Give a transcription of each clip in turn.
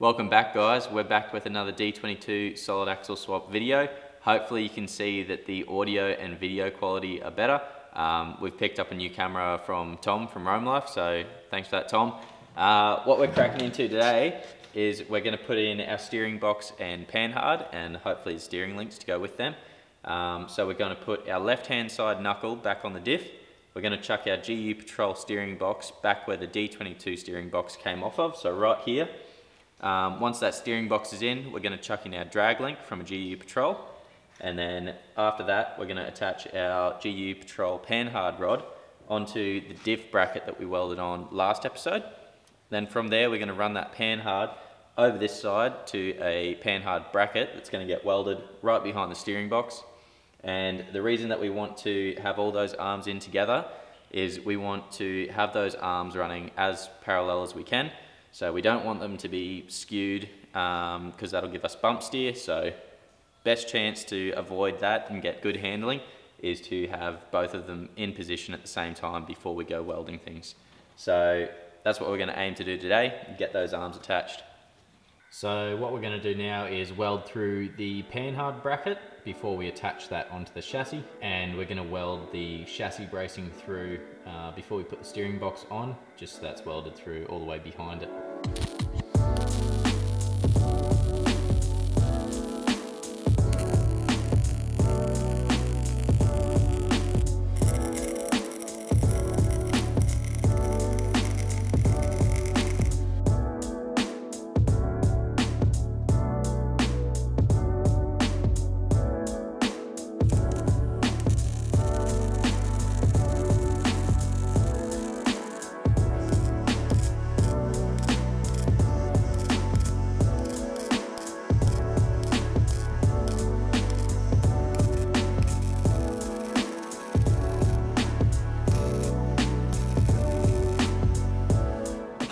Welcome back guys, we're back with another D22 solid axle swap video. Hopefully you can see that the audio and video quality are better. Um, we've picked up a new camera from Tom from Roam Life, so thanks for that Tom. Uh, what we're cracking into today is we're going to put in our steering box and panhard and hopefully the steering links to go with them. Um, so we're going to put our left hand side knuckle back on the diff. We're going to chuck our GU Patrol steering box back where the D22 steering box came off of, so right here. Um, once that steering box is in, we're going to chuck in our drag link from a GU Patrol. And then after that, we're going to attach our GU Patrol panhard rod onto the diff bracket that we welded on last episode. Then from there, we're going to run that panhard over this side to a panhard bracket that's going to get welded right behind the steering box. And the reason that we want to have all those arms in together is we want to have those arms running as parallel as we can so we don't want them to be skewed because um, that'll give us bump steer. So best chance to avoid that and get good handling is to have both of them in position at the same time before we go welding things. So that's what we're going to aim to do today, get those arms attached. So what we're going to do now is weld through the panhard bracket before we attach that onto the chassis and we're going to weld the chassis bracing through uh, before we put the steering box on just so that's welded through all the way behind it.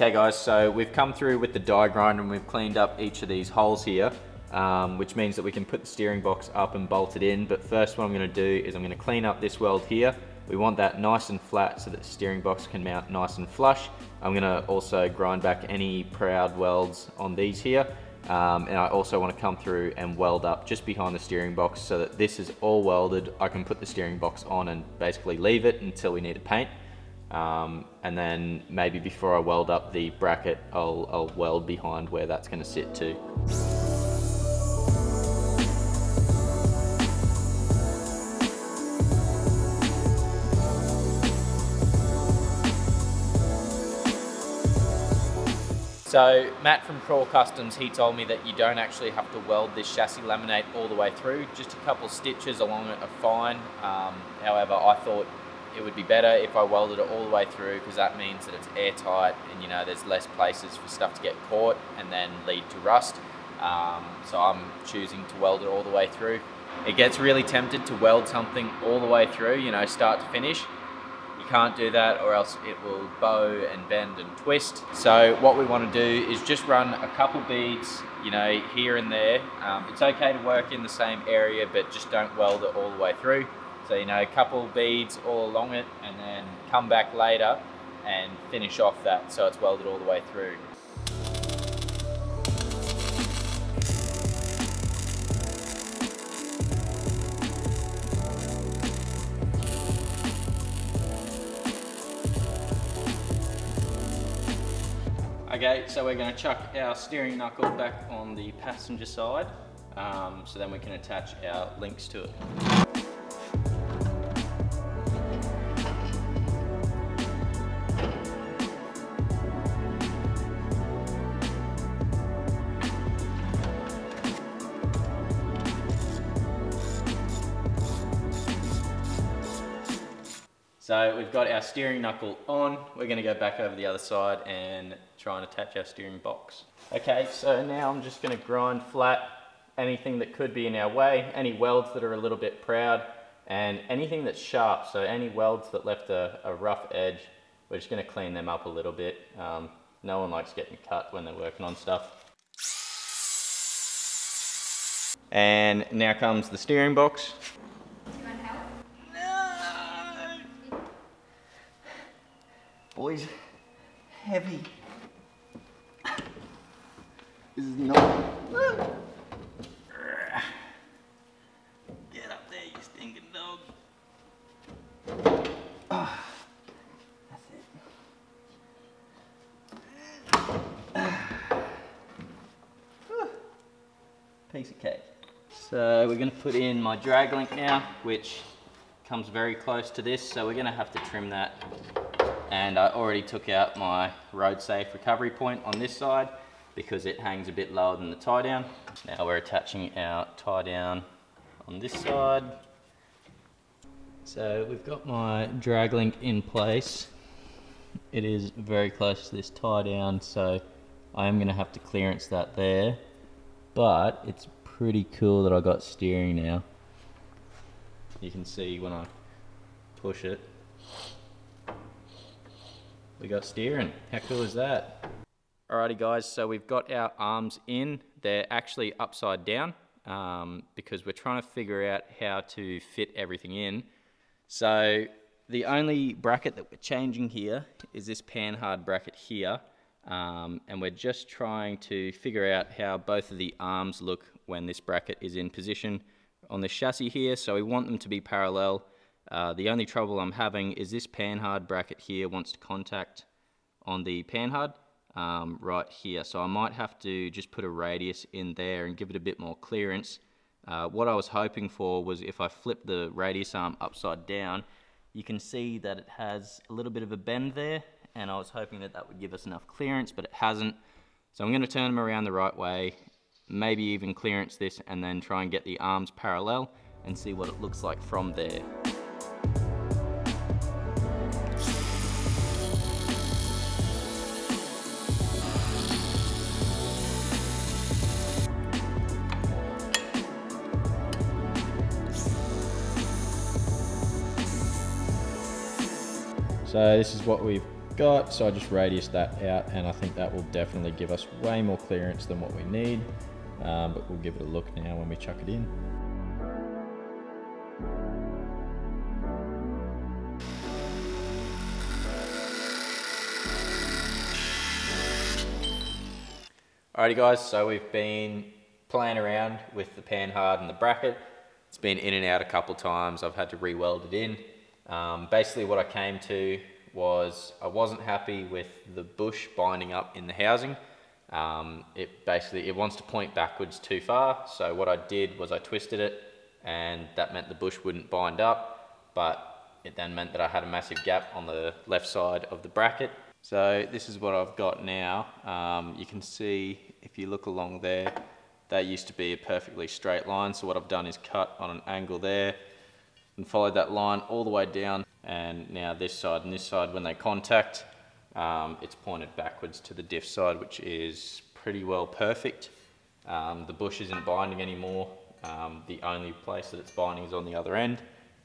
Okay guys, so we've come through with the die grinder and we've cleaned up each of these holes here, um, which means that we can put the steering box up and bolt it in. But first what I'm gonna do is I'm gonna clean up this weld here. We want that nice and flat so that the steering box can mount nice and flush. I'm gonna also grind back any proud welds on these here. Um, and I also want to come through and weld up just behind the steering box so that this is all welded. I can put the steering box on and basically leave it until we need to paint. Um, and then maybe before I weld up the bracket, I'll, I'll weld behind where that's going to sit too. So Matt from Crawl Customs, he told me that you don't actually have to weld this chassis laminate all the way through. Just a couple stitches along it are fine. Um, however, I thought it would be better if I welded it all the way through because that means that it's airtight and you know there's less places for stuff to get caught and then lead to rust. Um, so I'm choosing to weld it all the way through. It gets really tempted to weld something all the way through, you know, start to finish. You can't do that or else it will bow and bend and twist. So what we want to do is just run a couple beads, you know, here and there. Um, it's okay to work in the same area, but just don't weld it all the way through. So, you know, a couple beads all along it and then come back later and finish off that so it's welded all the way through. Okay, so we're going to chuck our steering knuckle back on the passenger side um, so then we can attach our links to it. So we've got our steering knuckle on. We're gonna go back over the other side and try and attach our steering box. Okay, so now I'm just gonna grind flat anything that could be in our way, any welds that are a little bit proud, and anything that's sharp, so any welds that left a, a rough edge, we're just gonna clean them up a little bit. Um, no one likes getting cut when they're working on stuff. And now comes the steering box. Boys, heavy. This is not. Get up there, you stinking dog. That's it. Piece of cake. So we're going to put in my drag link now, which comes very close to this. So we're going to have to trim that. And I already took out my road safe recovery point on this side because it hangs a bit lower than the tie down. Now we're attaching our tie down on this side. So we've got my drag link in place. It is very close to this tie down, so I am going to have to clearance that there. But it's pretty cool that I got steering now. You can see when I push it, we got steering. How cool is that? Alrighty guys, so we've got our arms in. They're actually upside down um, because we're trying to figure out how to fit everything in. So the only bracket that we're changing here is this panhard bracket here. Um, and we're just trying to figure out how both of the arms look when this bracket is in position on the chassis here. So we want them to be parallel. Uh, the only trouble I'm having is this panhard bracket here wants to contact on the panhard um, right here. So I might have to just put a radius in there and give it a bit more clearance. Uh, what I was hoping for was if I flip the radius arm upside down, you can see that it has a little bit of a bend there and I was hoping that that would give us enough clearance, but it hasn't. So I'm going to turn them around the right way, maybe even clearance this and then try and get the arms parallel and see what it looks like from there. So this is what we've got. So I just radius that out and I think that will definitely give us way more clearance than what we need. Um, but we'll give it a look now when we chuck it in. Alrighty guys, so we've been playing around with the panhard and the bracket. It's been in and out a couple times. I've had to re-weld it in. Um, basically what I came to was I wasn't happy with the bush binding up in the housing. Um, it basically, it wants to point backwards too far. So what I did was I twisted it and that meant the bush wouldn't bind up, but it then meant that I had a massive gap on the left side of the bracket. So this is what I've got now. Um, you can see if you look along there, that used to be a perfectly straight line. So what I've done is cut on an angle there and followed that line all the way down. And now this side and this side, when they contact, um, it's pointed backwards to the diff side, which is pretty well perfect. Um, the bush isn't binding anymore. Um, the only place that it's binding is on the other end,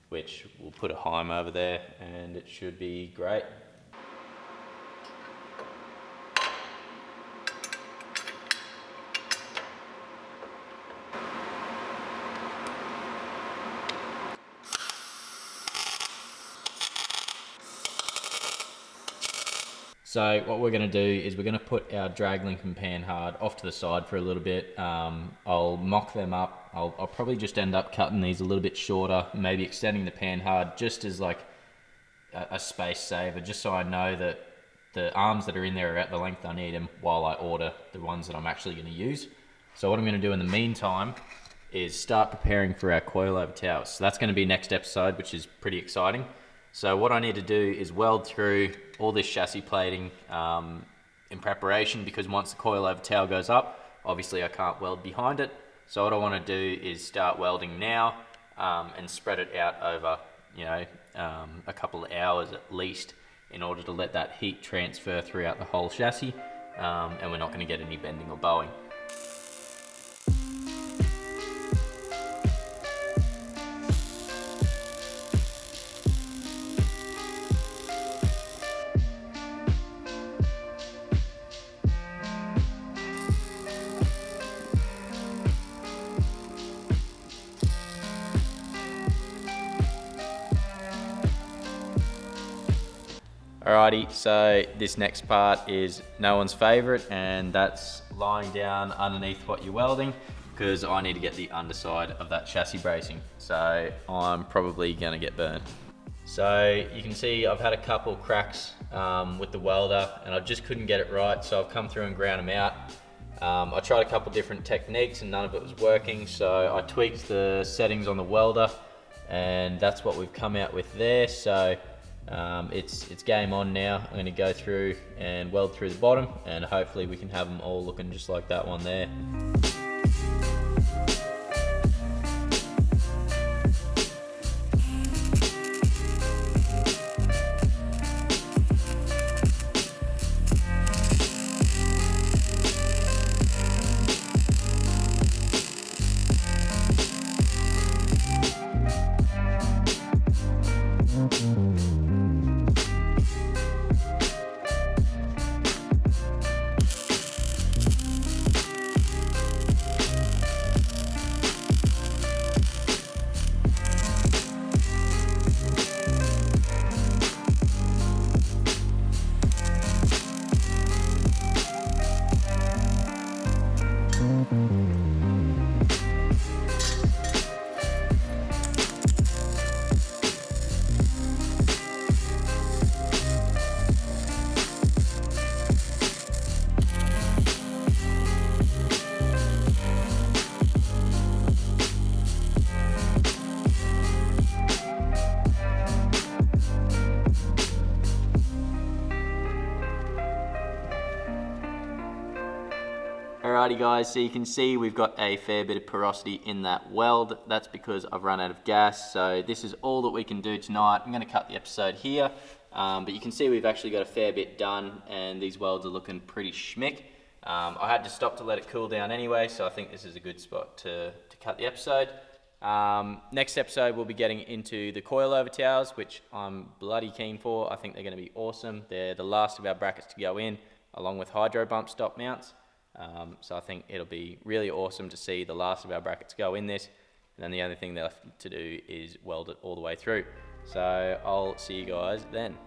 which we'll put a Heim over there and it should be great. So what we're going to do is we're going to put our drag link and panhard off to the side for a little bit. Um, I'll mock them up. I'll, I'll, probably just end up cutting these a little bit shorter, maybe extending the panhard just as like a, a, space saver, just so I know that the arms that are in there are at the length I need them while I order the ones that I'm actually going to use. So what I'm going to do in the meantime is start preparing for our coilover towers. So that's going to be next episode, which is pretty exciting. So what I need to do is weld through all this chassis plating um, in preparation because once the coilover tail goes up, obviously I can't weld behind it. So what I want to do is start welding now um, and spread it out over, you know, um, a couple of hours at least in order to let that heat transfer throughout the whole chassis um, and we're not going to get any bending or bowing. Alrighty, so this next part is no one's favorite and that's lying down underneath what you're welding because I need to get the underside of that chassis bracing. So I'm probably gonna get burned. So you can see I've had a couple cracks um, with the welder and I just couldn't get it right. So I've come through and ground them out. Um, I tried a couple different techniques and none of it was working. So I tweaked the settings on the welder and that's what we've come out with there. So um, it's, it's game on now. I'm gonna go through and weld through the bottom and hopefully we can have them all looking just like that one there. Alrighty guys, so you can see we've got a fair bit of porosity in that weld. That's because I've run out of gas. So this is all that we can do tonight. I'm gonna cut the episode here, um, but you can see we've actually got a fair bit done and these welds are looking pretty schmick. Um, I had to stop to let it cool down anyway, so I think this is a good spot to, to cut the episode. Um, next episode, we'll be getting into the coilover towers, which I'm bloody keen for. I think they're gonna be awesome. They're the last of our brackets to go in, along with hydro bump stop mounts. Um, so I think it'll be really awesome to see the last of our brackets go in this. And then the only thing left to do is weld it all the way through. So I'll see you guys then.